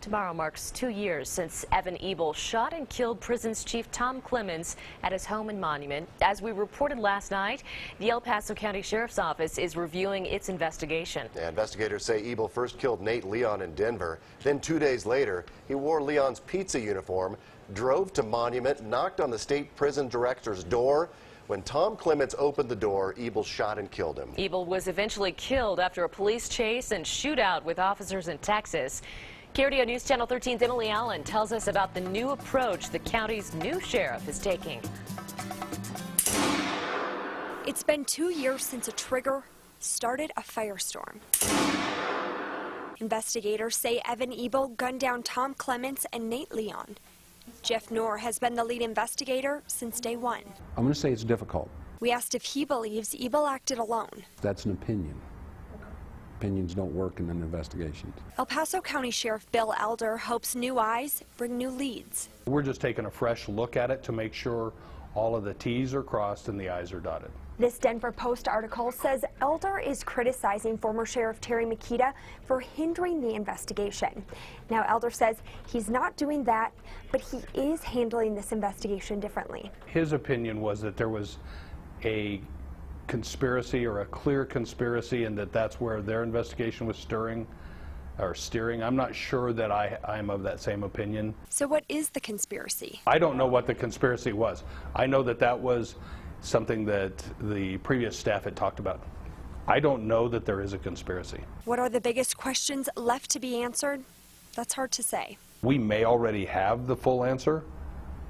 Tomorrow marks two years since Evan Ebel shot and killed prison's chief Tom Clements at his home in Monument. As we reported last night, the El Paso County Sheriff's Office is reviewing its investigation. Yeah, investigators say Ebel first killed Nate Leon in Denver. Then two days later, he wore Leon's pizza uniform, drove to Monument, knocked on the state prison director's door. When Tom Clements opened the door, Ebel shot and killed him. Ebel was eventually killed after a police chase and shootout with officers in Texas. KRDO News Channel 13's Emily Allen tells us about the new approach the county's new sheriff is taking. It's been two years since a trigger started a firestorm. Investigators say Evan Ebel gunned down Tom Clements and Nate Leon. Jeff Knorr has been the lead investigator since day one. I'm going to say it's difficult. We asked if he believes Ebel acted alone. That's an opinion. Opinions don't work in an investigation. El Paso County Sheriff Bill Elder hopes new eyes bring new leads. We're just taking a fresh look at it to make sure all of the T's are crossed and the I's are dotted. This Denver Post article says Elder is criticizing former Sheriff Terry Maketa for hindering the investigation. Now, Elder says he's not doing that, but he is handling this investigation differently. His opinion was that there was a conspiracy or a clear conspiracy and that that's where their investigation was stirring or steering. I'm not sure that I, I'm of that same opinion. So, what is the conspiracy? I don't know what the conspiracy was. I know that that was something that the previous staff had talked about. I don't know that there is a conspiracy. What are the biggest questions left to be answered? That's hard to say. We may already have the full answer,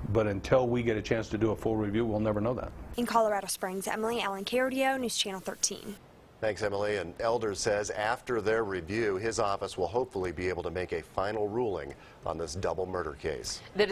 but until we get a chance to do a full review, we'll never know that. In Colorado Springs, Emily Allen, KRDO, News Channel 13. Thanks, Emily. And Elder says after their review, his office will hopefully be able to make a final ruling on this double murder case. The